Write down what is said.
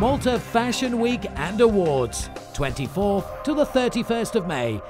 Malta Fashion Week and Awards, 24th to the 31st of May.